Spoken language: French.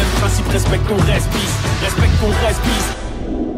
Même principe, respecte ton respire. Respecte ton respire.